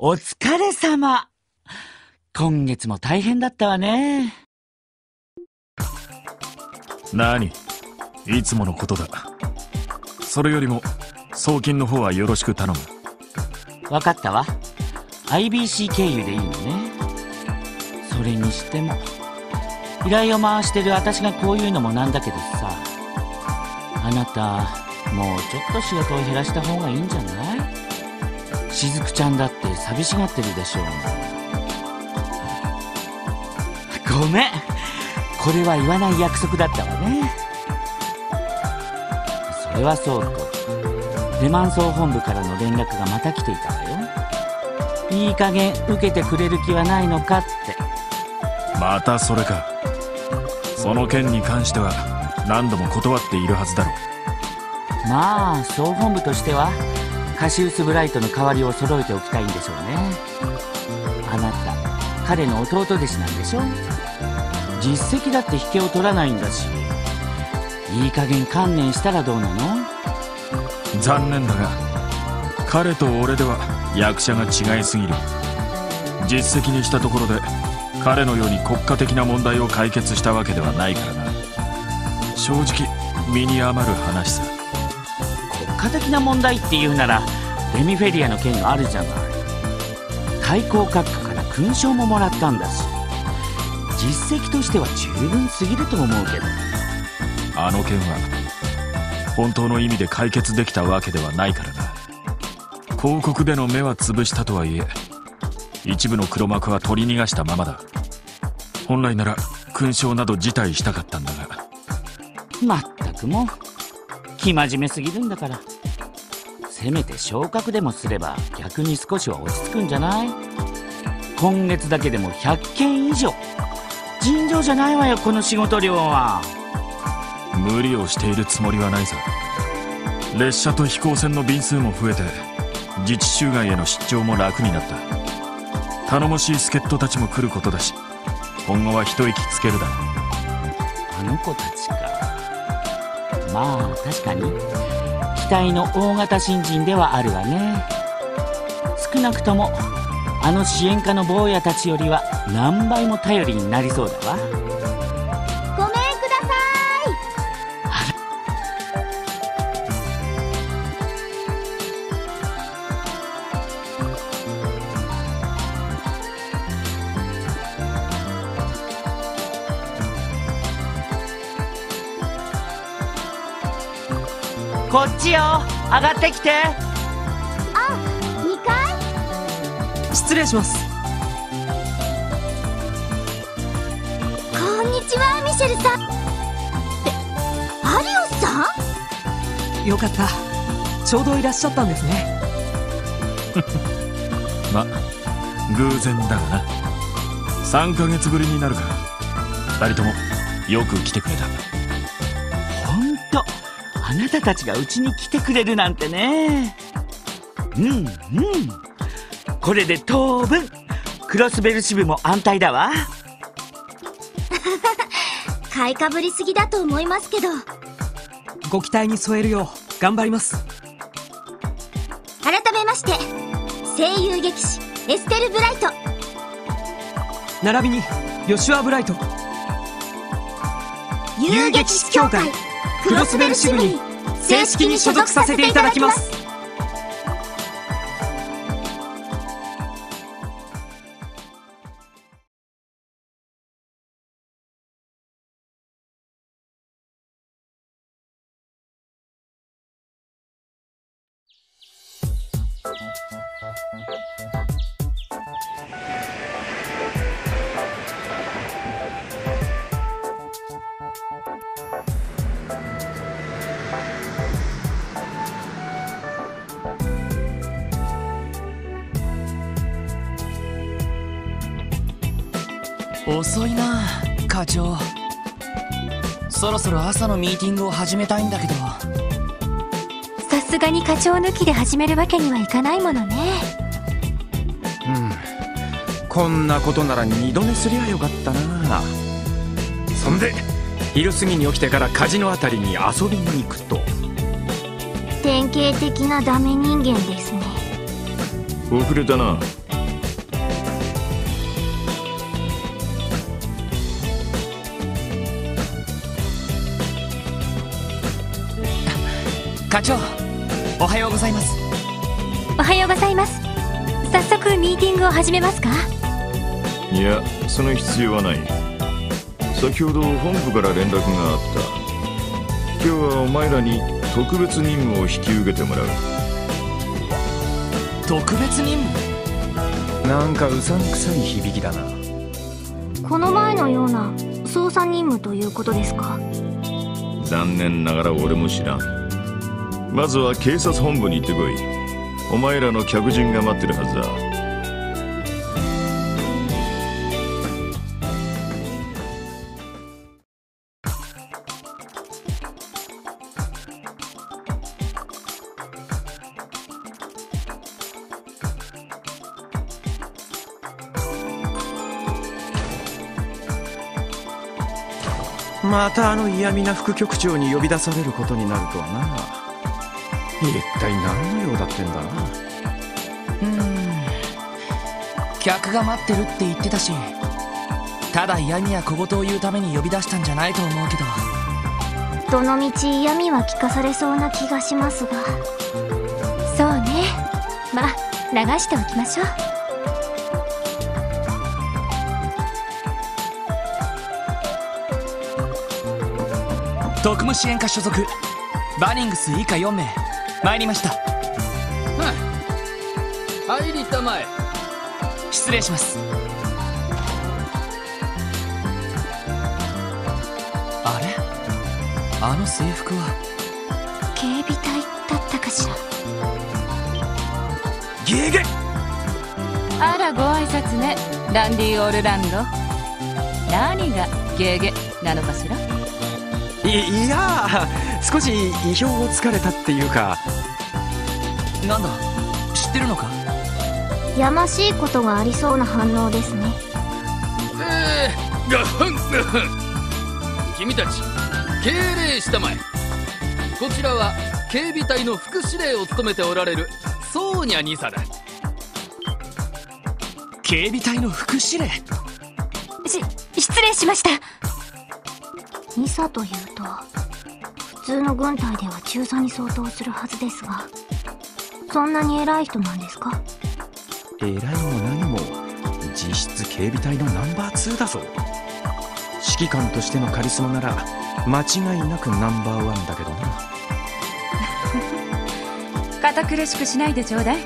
お疲れ様。今月も大変だったわね。何？いつものことだ。それよりも、送金の方はよろしく頼む。わかったわ。IBC 経由でいいのね。それにしても、依頼を回してる私がこういうのもなんだけどさ。あなた、もうちょっと仕事を減らした方がいいんじゃない？しずくちゃんだって寂しがってるでしょう。ごめん。これは言わない約束だったわね。それはそうと。レマン総本部からの連絡がまた来ていたわよいい加減受けてくれる気はないのかってまたそれかその件に関しては何度も断っているはずだろうまあ総本部としてはカシウスブライトの代わりを揃えておきたいんでしょうね。あなた。彼の弟弟子なんでしょ実績だって引けを取らないんだし。いい加減観念したらどうなの？残念だが彼と俺では役者が違いすぎる。実績にしたところで彼のように国家的な問題を解決したわけではないからな。正直身に余る話さ。国家的な問題っていうならデミフェリアの件があるじゃない。開港閣下から勲章ももらったんだし実績としては十分すぎると思うけど。あの件は本当の意味で解決できたわけではないからな。広告での目は潰したとはいえ一部の黒幕は取り逃がしたままだ。本来なら勲章など辞退したかったんだが。まったくも。う生真面目すぎるんだから。せめて昇格でもすれば逆に少しは落ち着くんじゃない？今月だけでも100件以上。尋常じゃないわよこの仕事量は。無理をしているつもりはないさ列車と飛行船の便数も増えて自治州外への出張も楽になった。頼もしい助っ人たちも来ることだし今後は一息つけるだろう。あの子たちかまあ確かに。期待の大型新人ではあるわね。少なくともあの支援課の坊やたちよりは何倍も頼りになりそうだわ。こっちよ。上がってきて。あ2階？失礼します。こんにちはミシェルさん。アリオスさん？よかった。ちょうどいらっしゃったんですね。ま偶然だがな。3ヶ月ぶりになるか2人ともよく来てくれたあなたたちがうちに来てくれるなんてね。うんうん。これで当分クロスベル支部も安泰だわ。買いかぶりすぎだと思いますけど。ご期待に添えるよう頑張ります。改めまして声優劇士エステル・ブライト。並びにヨシュア・ブライト。遊撃士協会クロスベル支部に正式に所属させていただきます。遅いな課長。そろそろ朝のミーティングを始めたいんだけど。さすがに課長抜きで始めるわけにはいかないものね。うん。こんなことなら二度寝すりゃよかったな。そんで昼過ぎに起きてからカジノあたりに遊びに行くと。典型的なダメ人間ですね。遅れたな課長おはようございます。おはようございます。早速ミーティングを始めますか？いやその必要はない。先ほど本部から連絡があった。今日はお前らに特別任務を引き受けてもらう。特別任務？なんかうさんくさい響きだな。この前のような捜査任務ということですか？残念ながら俺も知らんまずは警察本部に行ってこい。お前らの客人が待ってるはずだ。またあの嫌味な副局長に呼び出されることになるとはな。一体何の用だってんだうーん。客が待ってるって言ってたしただ嫌味や小言を言うために呼び出したんじゃないと思うけど。どの道嫌味は聞かされそうな気がしますが。そうね。まあ流しておきましょう。特務支援課所属バニングス以下4名参りました。入りたまえ。失礼します。あれ？あの制服は？警備隊だったかしら？ゲゲ！あらご挨拶ね。ランディ・オールランド。何がゲゲなのかしら？いいや少し意表をつかれたっていうか。なんだ知ってるのか？やましいことがありそうな反応ですね。えー、ガハンガハン。君たち敬礼したまえ。こちらは警備隊の副司令を務めておられるソーニャニサだ。警備隊の副司令？し失礼しましたニサというと普通の軍隊では中佐に相当するはずですがそんなに偉い人なんですか？偉いも何も実質警備隊のナンバー2だぞ。指揮官としてのカリスマなら間違いなくナンバーワンだけどな。堅苦しくしないでちょうだい。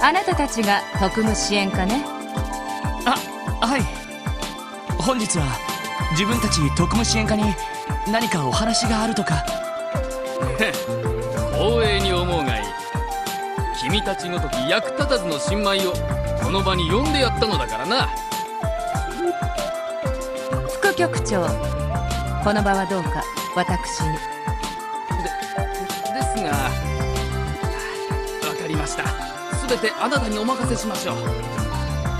あなたたちが特務支援課ね。あはい。本日は自分たち特務支援課に何かお話があるとか。光栄に思うがいい。君たちごとき役立たずの新米をこの場に呼んでやったのだからな。副局長この場はどうか私に。でですがわかりました。全てあなたにお任せしましょう。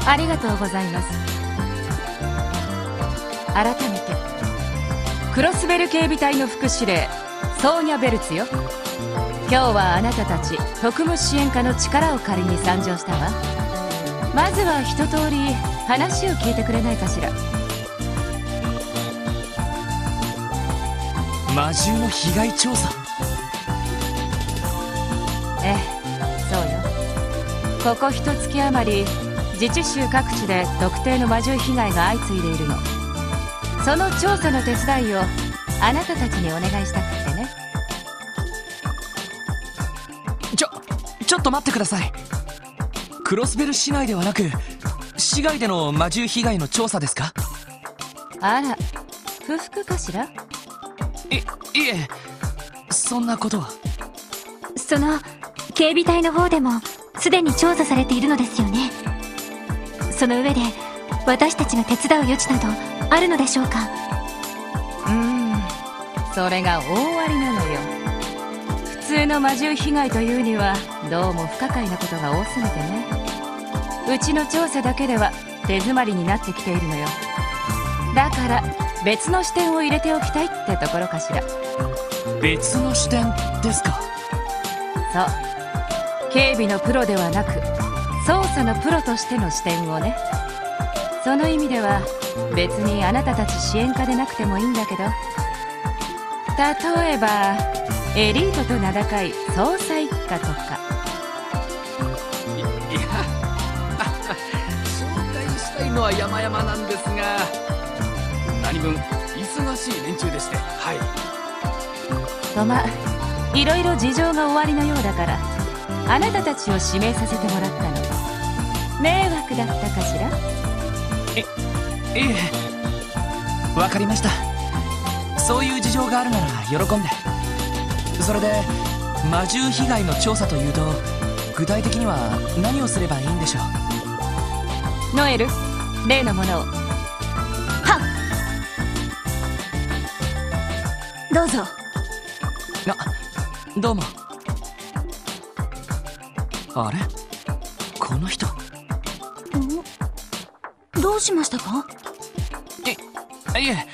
ありがとうございます改めて。クロスベル警備隊の副司令ソーニャ・ベルツよ。今日はあなたたち特務支援課の力を借りに参上したわ。まずは一通り話を聞いてくれないかしら。魔獣の被害調査。ええそうよ。ここ一月余り自治州各地で特定の魔獣被害が相次いでいるのその調査の手伝いをあなたたちにお願いしたくってね。ちょちょっと待ってください。クロスベル市内ではなく市外での魔獣被害の調査ですか？あら不服かしら？いいえそんなことは。その警備隊の方でもすでに調査されているのですよね。その上で私たちが手伝う余地などあるのでしょうか？うーんそれが大ありなのよ。普通の魔獣被害というにはどうも不可解なことが多すぎてね。うちの調査だけでは手詰まりになってきているのよ。だから別の視点を入れておきたいってところかしら。別の視点ですか？そう。警備のプロではなく捜査のプロとしての視点をね。その意味では別にあなたたち支援課でなくてもいいんだけど。例えばエリートと名高い捜査一課とか。いや紹介したいのは山々なんですが何分忙しい連中でしてはいとまあいろいろ事情がおありのようだからあなたたちを指名させてもらったの迷惑だったかしらえいえわかりました。そういう事情があるなら喜んで。それで魔獣被害の調査というと具体的には何をすればいいんでしょう？ノエル例のものを。どうぞ。あどうも。あれ？この人。どうしましたか？いえ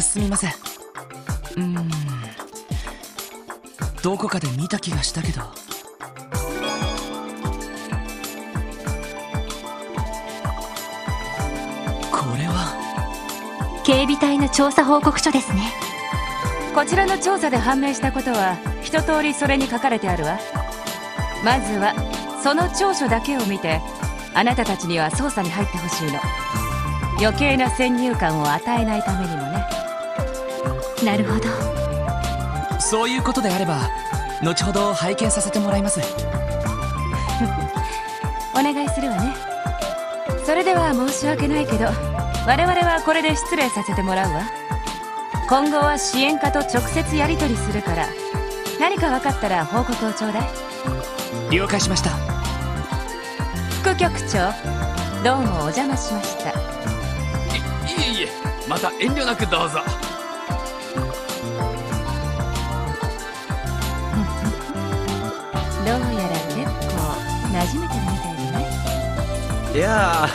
すみません。うーん。どこかで見た気がしたけど。これは。警備隊の調査報告書ですね。こちらの調査で判明したことは一通りそれに書かれてあるわ。まずはその調書だけを見てあなたたちには捜査に入ってほしいの余計な先入観を与えないためにもね。なるほど。そういうことであれば後ほど拝見させてもらいます。お願いするわね。それでは申し訳ないけど我々はこれで失礼させてもらうわ。今後は支援課と直接やり取りするから何か分かったら報告をちょうだい。了解しました。副局長どうもお邪魔しましたまた遠慮なくどうぞ。どうやら結構馴染めてるみたいじゃないいや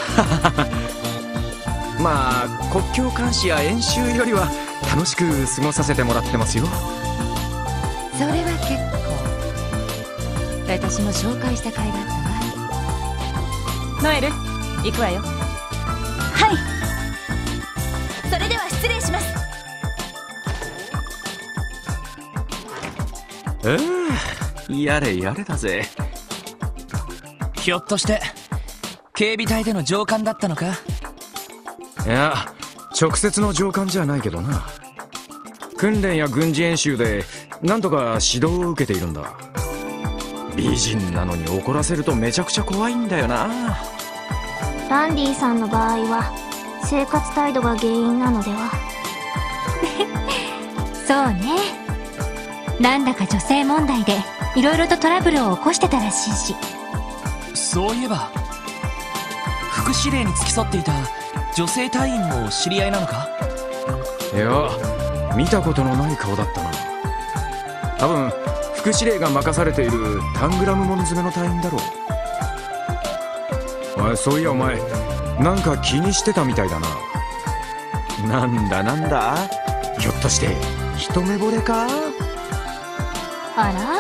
ーまあ国境監視や演習よりは楽しく過ごさせてもらってますよ。それは結構。私も紹介した甲斐があったわ。ノエル行くわよ。はいそれでは失礼します。ええやれやれだぜ。ひょっとして警備隊での上官だったのか？いや直接の上官じゃないけどな。訓練や軍事演習でなんとか指導を受けているんだ。美人なのに怒らせるとめちゃくちゃ怖いんだよな。ランディさんの場合は生活態度が原因なのでは？そうね。なんだか女性問題でいろいろとトラブルを起こしてたらしいし。そういえば副司令に付き添っていた女性隊員も知り合いなのか？いや見たことのない顔だったな。多分副司令が任されているタングラム門詰めの隊員だろう。おいそういやお前なんか気にしてたみたいだな。なんだなんだ？ひょっとして一目惚れか？あら？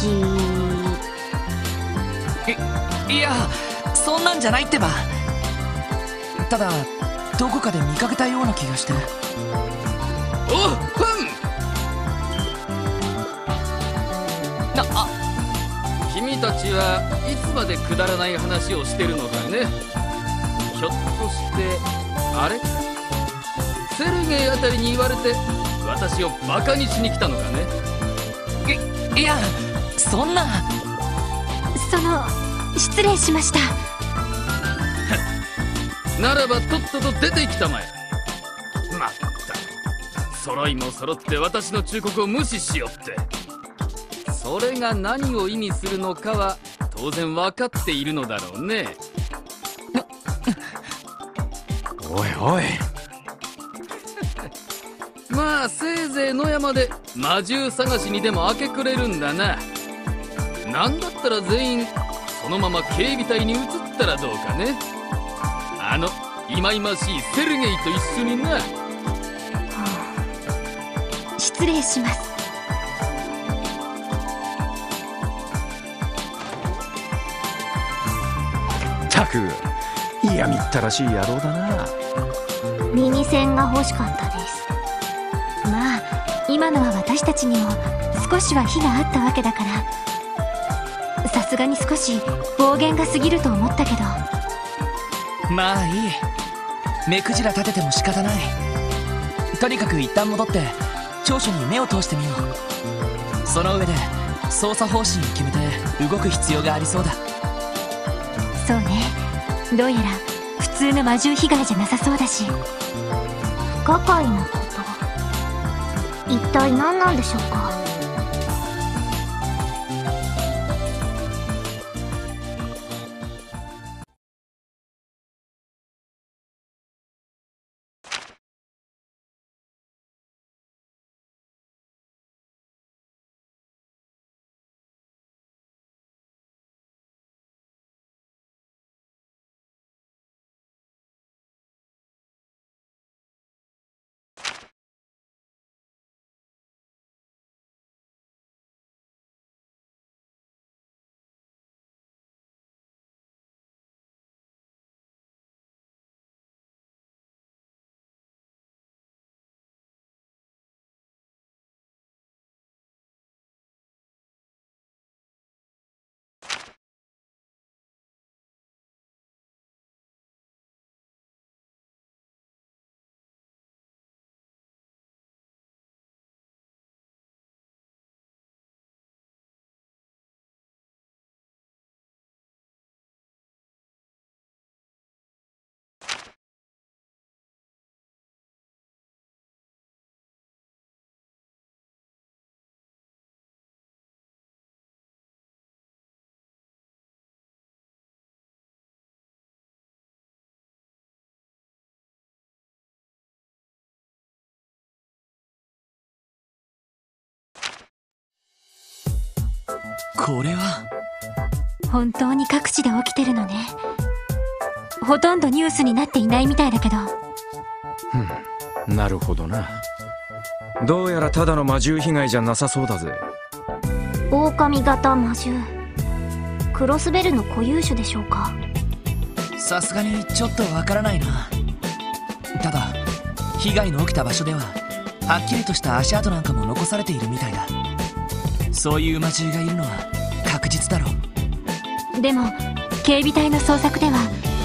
じー。いやそんなんじゃないってば。ただどこかで見かけたような気がして。おっふん！なあ君たちはいつまでくだらない話をしてるのかね。ひょっとしてあれ？セルゲイあたりに言われて私をバカにしに来たのかね？いいやそんな。その失礼しました。ならばとっとと出てきたまえ。まったく揃いも揃って私の忠告を無視しよってそれが何を意味するのかは当然分かっているのだろうね。おいおい。まあせいぜい野山で魔獣探しにでも明け暮れるんだな。なんだったら全員そのまま警備隊に移ったらどうかね。あの忌々しいセルゲイと一緒にな。失礼しますたく。嫌みったらしい野郎だな。耳栓が欲しかったです。まあ今のは私私たちにも少しは非があったわけだから。さすがに少し暴言が過ぎると思ったけど。まあいい。目くじら立てても仕方ない。とにかく一旦戻って長所に目を通してみよう。その上で捜査方針を決めて動く必要がありそうだそうね。どうやら普通の魔獣被害じゃなさそうだし。不可解なこと。一体何なんでしょうか？これは。本当に各地で起きてるのね。ほとんどニュースになっていないみたいだけど。なるほどな。どうやらただの魔獣被害じゃなさそうだぜ。狼型魔獣。クロスベルの固有種でしょうか。さすがにちょっとわからないな。ただ被害の起きた場所でははっきりとした足跡なんかも残されているみたいだそういう魔獣がいるのは確実だろう。でも警備隊の捜索では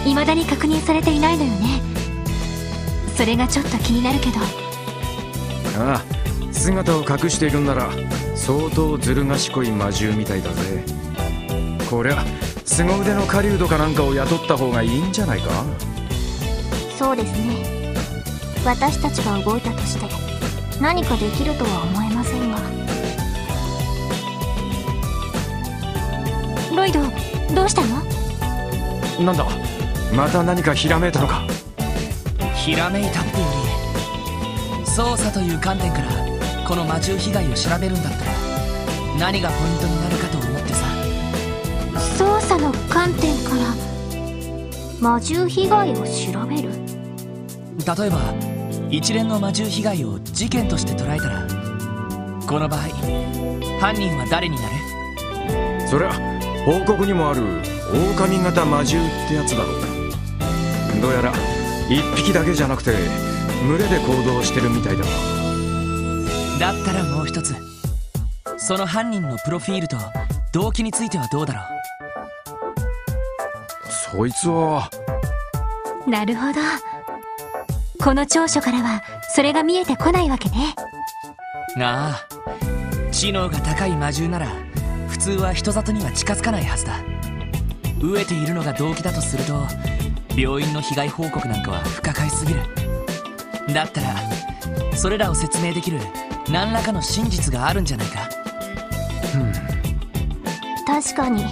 未だに確認されていないのよね。それがちょっと気になるけど。ああ姿を隠しているんなら相当ずる賢い魔獣みたいだぜ。こりゃ凄腕の狩人かなんかを雇った方がいいんじゃないか？そうですね。私たちが動いたとして何かできるとは思えロイドどうしたの？なんだまた何かひらめいたのか？ひらめいたっていうより捜査という観点からこの魔獣被害を調べるんだった。ら何がポイントになるかと思ってさ。捜査の観点から魔獣被害を調べる？例えば一連の魔獣被害を事件として捉えたらこの場合犯人は誰になる？そりゃ報告にもある狼型魔獣ってやつだろう。どうやら一匹だけじゃなくて群れで行動してるみたいだだったらもう一つその犯人のプロフィールと動機についてはどうだろそいつは。なるほど。この長所からはそれが見えてこないわけね。うなあ知能が高い魔獣なら普通は人里には近づかないはずだ。飢えているのが動機だとすると病院の被害報告なんかは不可解すぎる。だったらそれらを説明できる何らかの真実があるんじゃないか。確かに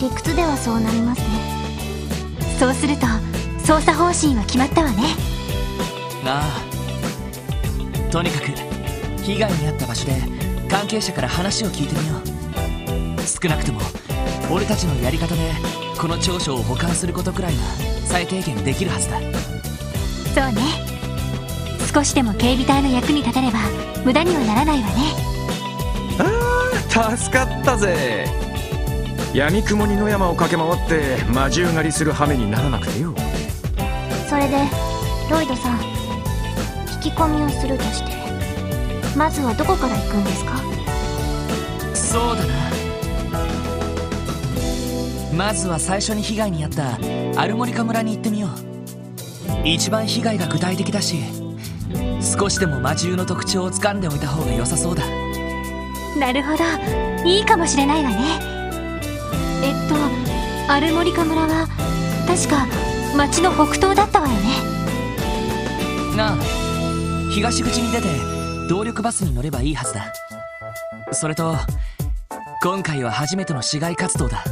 理屈ではそうなりますね。そうすると捜査方針は決まったわね。ああ。とにかく被害に遭った場所で関係者から話を聞いてみよう少なくとも俺たちのやり方でこの長所を保管することくらいは最低限できるはずだ。そうね。少しでも警備隊の役に立てれば無駄にはならないわね。ああ助かったぜ。闇雲に野山を駆け回って魔獣狩りする羽目にならなくてよ。それでロイドさん聞き込みをするとしてまずはどこから行くんですか？そうだなまずは最初に被害に遭ったアルモリカ村に行ってみよう。一番被害が具体的だし少しでも魔獣の特徴をつかんでおいた方が良さそうだ。なるほど。いいかもしれないわね。えっとアルモリカ村は確か町の北東だったわよね。なあ東口に出て動力バスに乗ればいいはずだ。それと今回は初めての市街活動だ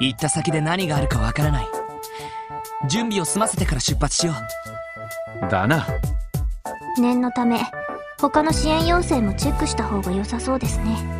行った先で何があるかわからない。準備を済ませてから出発しよだな。念のため他の支援要請もチェックした方が良さそうですね